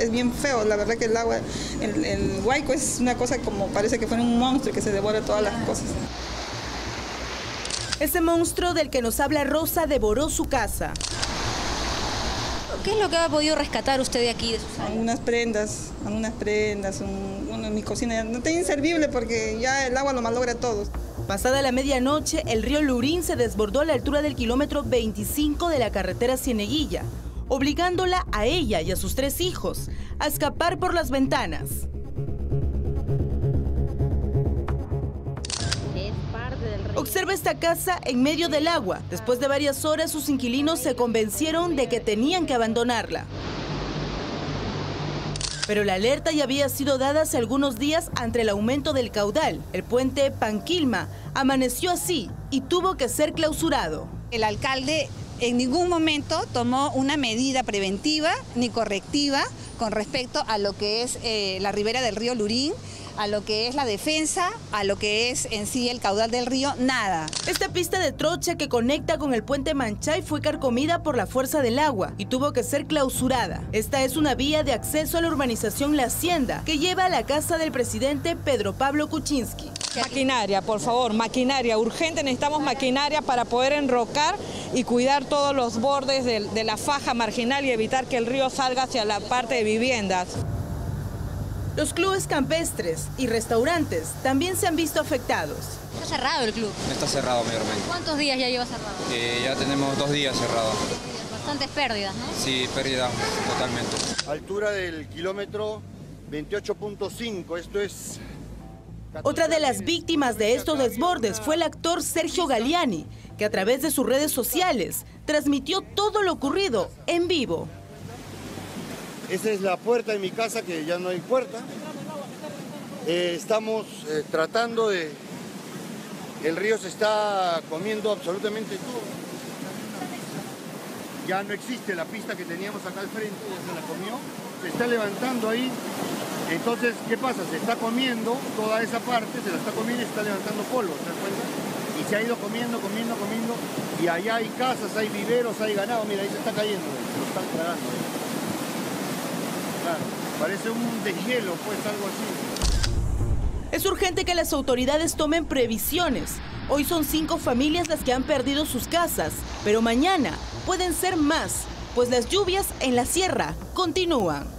Es bien feo, la verdad que el agua, el, el huaico es una cosa como parece que fuera un monstruo que se devora todas las cosas. Ese monstruo del que nos habla Rosa devoró su casa. ¿Qué es lo que ha podido rescatar usted de aquí, de sus Algunas prendas, algunas prendas, un, bueno, en mi cocina no está inservible porque ya el agua lo malogra todo. Pasada la medianoche, el río Lurín se desbordó a la altura del kilómetro 25 de la carretera Cieneguilla, obligándola a ella y a sus tres hijos a escapar por las ventanas. Observa esta casa en medio del agua. Después de varias horas, sus inquilinos se convencieron de que tenían que abandonarla. Pero la alerta ya había sido dada hace algunos días ante el aumento del caudal. El puente Panquilma amaneció así y tuvo que ser clausurado. El alcalde en ningún momento tomó una medida preventiva ni correctiva con respecto a lo que es eh, la ribera del río Lurín, a lo que es la defensa, a lo que es en sí el caudal del río, nada. Esta pista de trocha que conecta con el puente Manchay fue carcomida por la fuerza del agua y tuvo que ser clausurada. Esta es una vía de acceso a la urbanización La Hacienda que lleva a la casa del presidente Pedro Pablo Kuczynski. Maquinaria, por favor, maquinaria, urgente necesitamos maquinaria para poder enrocar y cuidar todos los bordes de, de la faja marginal y evitar que el río salga hacia la parte de viviendas. Los clubes campestres y restaurantes también se han visto afectados. Está cerrado el club. Está cerrado mayormente. ¿Cuántos días ya lleva cerrado? Eh, ya tenemos dos días cerrados. Bastantes pérdidas, ¿no? Sí, pérdida totalmente. Altura del kilómetro 28.5, esto es... Otra de las víctimas de estos desbordes fue el actor Sergio Galiani, que a través de sus redes sociales transmitió todo lo ocurrido en vivo. Esa es la puerta de mi casa, que ya no hay puerta. Eh, estamos eh, tratando de... El río se está comiendo absolutamente todo. Ya no existe la pista que teníamos acá al frente, ya se la comió. Se está levantando ahí. Entonces, ¿qué pasa? Se está comiendo toda esa parte, se la está comiendo y se está levantando polvo, ¿te das cuenta? Y se ha ido comiendo, comiendo, comiendo. Y allá hay casas, hay viveros, hay ganado. Mira, ahí se está cayendo, se lo están tragando. Claro, parece un deshielo, pues algo así. Es urgente que las autoridades tomen previsiones. Hoy son cinco familias las que han perdido sus casas, pero mañana pueden ser más, pues las lluvias en la sierra continúan.